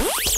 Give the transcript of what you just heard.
Bye.